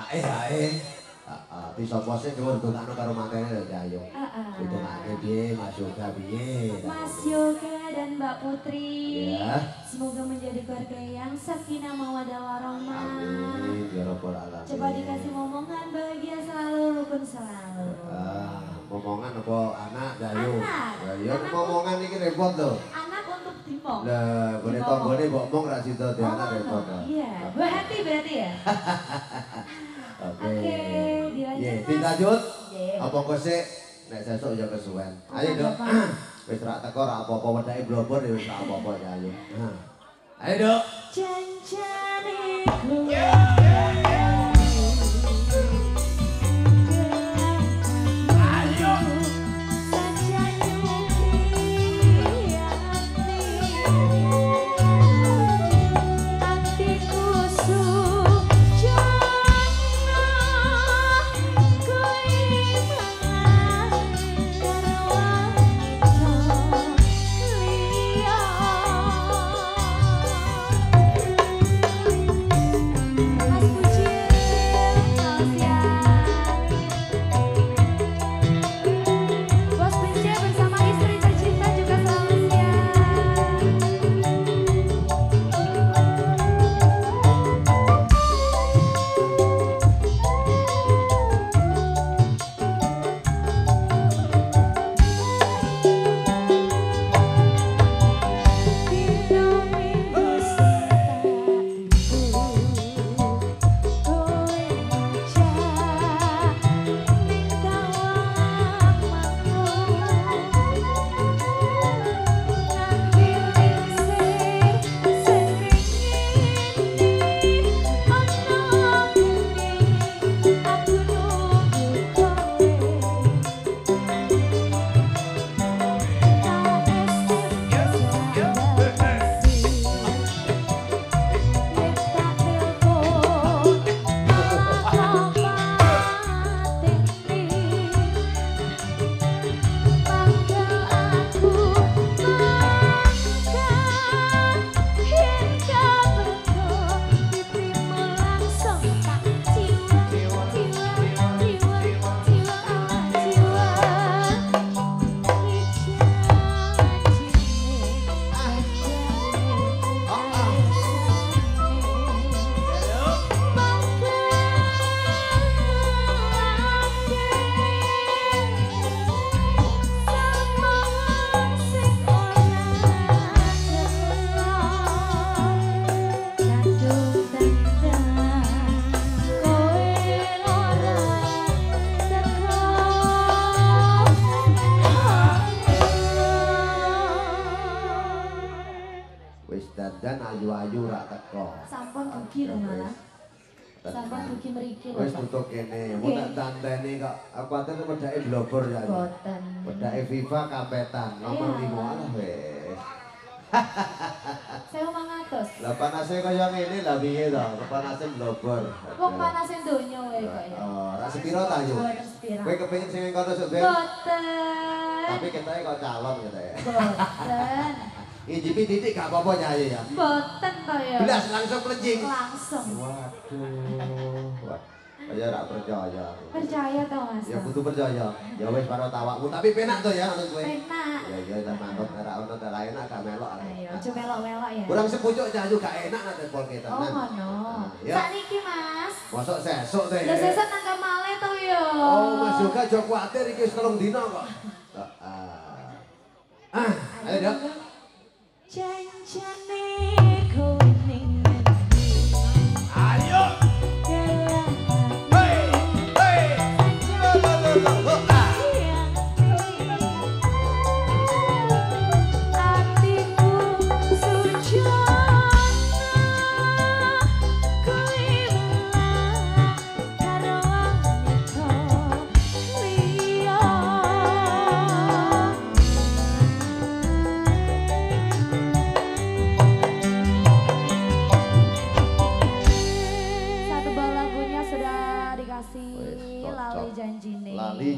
Hae hae. Bisa pose dhuwur dongakno karo mantene lho Ayu. Heeh. Ditungake piye Mas Yoga piye? Mas Yoga dan Mbak Putri. Ya. Semoga menjadi keluarga yang sakinah mawaddah warahmah. Amin ya rabbal alamin. Coba dikasih momongan bahagia selalu, rukun selalu. Ah, momongan apa anak Dayu? Anak. Ya ya momongan iki repot lho. Lah, boleh Dimong. tanggane mbok mong ra sida di anak Oh, repot. no. Iya, berarti berarti ya. Oke. Oke, dilanjut, Mas. dilanjut. Apa kok sik nek sesuk ya kesuwen. Ayo, Dok. Wis ra teko ra apa-apa wedake blobor ya wis ra apa-apa ya ayo. Ayo, Dok. Janjane Wis dandan ayu-ayu ra teko. Sampun dugi lho malah. Sampun dugi mriki lho. Wis Pak. tutup kene. Mau Nggih. tak dandani kok. Aku blobor ya. Boten. Wedake FIFA kapetan nomor Iya. 5 lah wis. Saya. Lah panase kaya ngene lah piye to? Panase blobor. Wong panasin donya wae kok ya. Oh, ra sepiro ta yo? Sepira. Kowe kepengin sing kono sok ben. Boten. Tapi ketoke kok calon ya. Boten. Ijipi titik gak apa-apa nyanyi ya. Boten to ya. Belas langsung melencing. Langsung. Waduh. Saya gak percaya. Percaya to Mas. Ya butuh percaya. Ya wis karo tawakmu tapi penak tuh ya menurut kowe. Enak. Ya ya ta manut ora ono ta lain gak melok. Ayo, aja melok-melok ya. Kurang sepucuk nyanyi gak enak nanti pol kita. Oh ngono. Ya. Sakniki Mas. Masuk sesuk teh. Lah sesuk nang kamale to ya. Oh, Mas Yoga aja kuatir iki wis telung dina kok. Ah. Ah, ayo dok. Janjane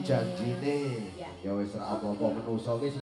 janjine. Ya wis ra apa-apa menungso wis